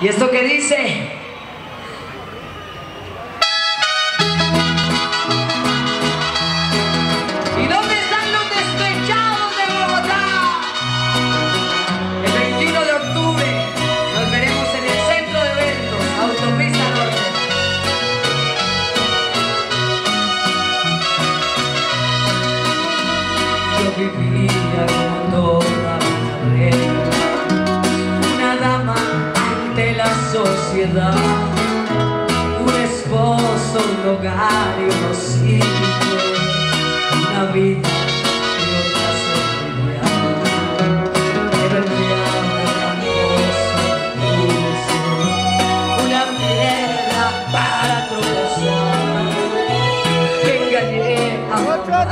¿Y esto qué dice? Sociedad, un esposo, un hogar y unos hijos, una vida y otra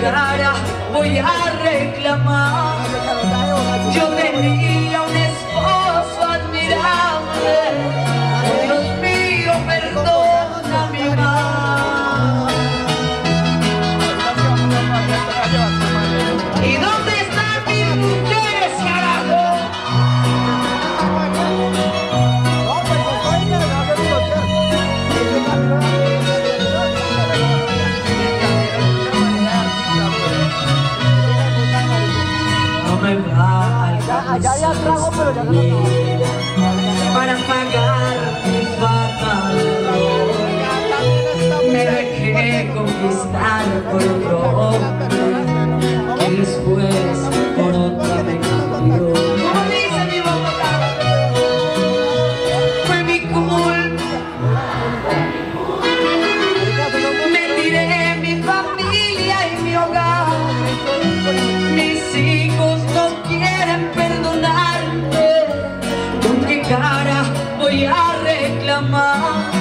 ¿Con qué cara voy a va a alcanzar para pagar mis batallas. Me dejé conquistar por otro hombre mi hogar. Mis hijos no quieren perdonarme. ¿Con qué cara voy a reclamar?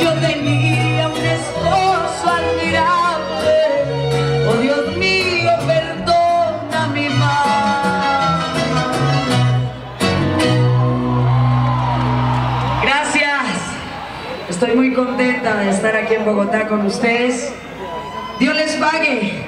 Yo tenía un esposo admirable. Oh Dios mío, perdona mi mal. Gracias. Estoy muy contenta de estar aquí en Bogotá con ustedes. Dios les pague.